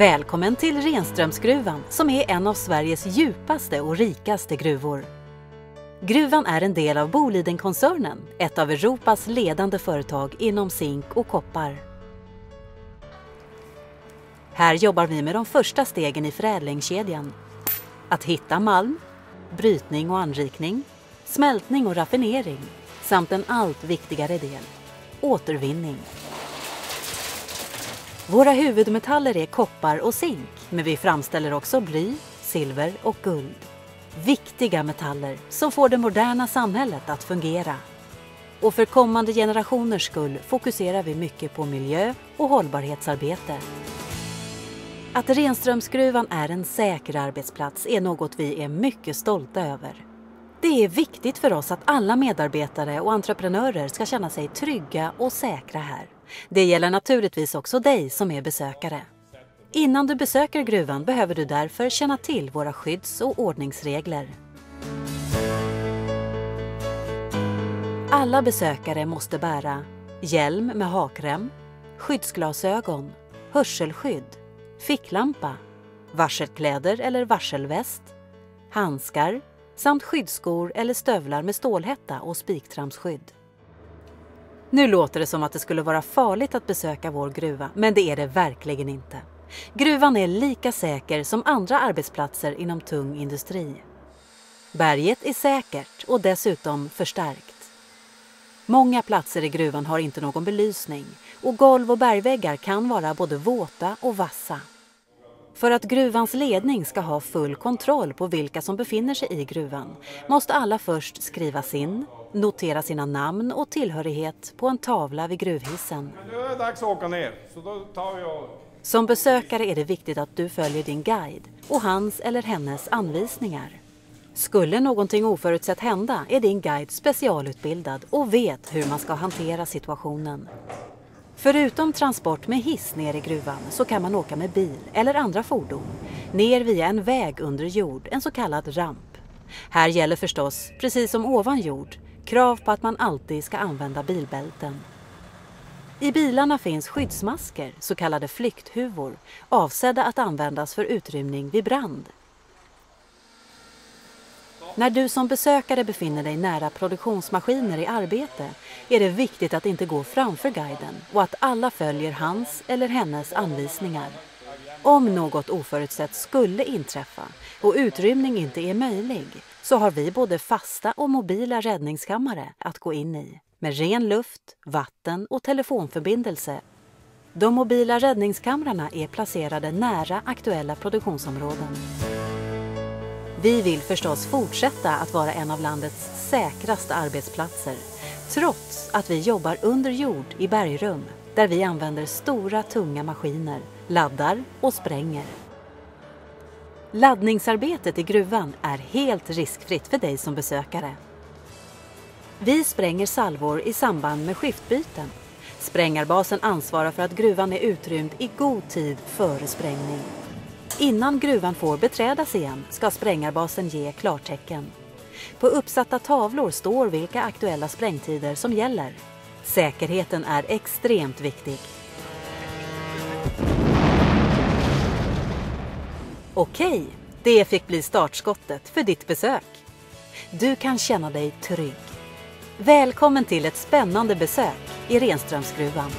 Välkommen till Renströmsgruvan som är en av Sveriges djupaste och rikaste gruvor. Gruvan är en del av Bolidenkoncernen, ett av Europas ledande företag inom zink och koppar. Här jobbar vi med de första stegen i förädlingskedjan. Att hitta malm, brytning och anrikning, smältning och raffinering samt en allt viktigare del, återvinning. Våra huvudmetaller är koppar och zink, men vi framställer också bly, silver och guld. Viktiga metaller som får det moderna samhället att fungera. Och för kommande generationers skull fokuserar vi mycket på miljö och hållbarhetsarbete. Att Renströmsgruvan är en säker arbetsplats är något vi är mycket stolta över. Det är viktigt för oss att alla medarbetare och entreprenörer ska känna sig trygga och säkra här. Det gäller naturligtvis också dig som är besökare. Innan du besöker gruvan behöver du därför känna till våra skydds och ordningsregler. Alla besökare måste bära hjälm med hakrem, skyddsglasögon, hörselskydd, ficklampa, varselkläder eller varselväst, handskar samt skyddsskor eller stövlar med stålhätta och spiktramsskydd. Nu låter det som att det skulle vara farligt att besöka vår gruva, men det är det verkligen inte. Gruvan är lika säker som andra arbetsplatser inom tung industri. Berget är säkert och dessutom förstärkt. Många platser i gruvan har inte någon belysning och golv och bergväggar kan vara både våta och vassa. För att gruvans ledning ska ha full kontroll på vilka som befinner sig i gruvan måste alla först skrivas in, notera sina namn och tillhörighet på en tavla vid gruvhissen. Nu är det dags att åka ner, så då tar jag... Som besökare är det viktigt att du följer din guide och hans eller hennes anvisningar. Skulle någonting oförutsett hända är din guide specialutbildad och vet hur man ska hantera situationen. Förutom transport med hiss ner i gruvan så kan man åka med bil eller andra fordon ner via en väg under jord, en så kallad ramp. Här gäller förstås, precis som ovan jord, krav på att man alltid ska använda bilbälten. I bilarna finns skyddsmasker, så kallade flykthuvor, avsedda att användas för utrymning vid brand. När du som besökare befinner dig nära produktionsmaskiner i arbete är det viktigt att inte gå framför guiden och att alla följer hans eller hennes anvisningar. Om något oförutsett skulle inträffa och utrymning inte är möjlig så har vi både fasta och mobila räddningskammare att gå in i med ren luft, vatten och telefonförbindelse. De mobila räddningskamrarna är placerade nära aktuella produktionsområden. Vi vill förstås fortsätta att vara en av landets säkraste arbetsplatser trots att vi jobbar under jord i bergrum där vi använder stora tunga maskiner, laddar och spränger. Laddningsarbetet i gruvan är helt riskfritt för dig som besökare. Vi spränger salvor i samband med skiftbyten. Sprängarbasen ansvarar för att gruvan är utrymd i god tid före sprängning. Innan gruvan får beträdas igen ska sprängarbasen ge klartecken. På uppsatta tavlor står vilka aktuella sprängtider som gäller. Säkerheten är extremt viktig. Okej, det fick bli startskottet för ditt besök. Du kan känna dig trygg. Välkommen till ett spännande besök i Renströmsgruvan.